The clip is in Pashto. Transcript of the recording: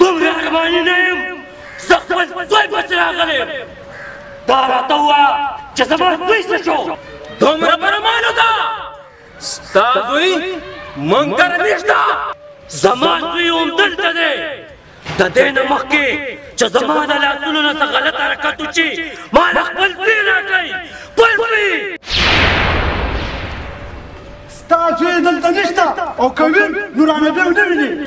دومره ارماني نه یم زه خپل زوی پسې راغلی یم دا راته ووایه چې زما زوی څه شو دومره په ارمانو ده ستا زوی موږ کره نشته زما زوی همدلته دی د دې نه مخکې چې زما د لاسونو نه څه غلط حرکت وچی ما له خپل زوی راکړئ خپل زوی ستا زوی دلته نشته او کوي نورانه بیا ونه ویني